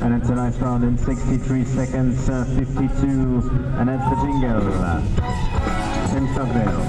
And it's a nice round in 63 seconds, uh, 52, and that's the jingle. Tim Stockdale.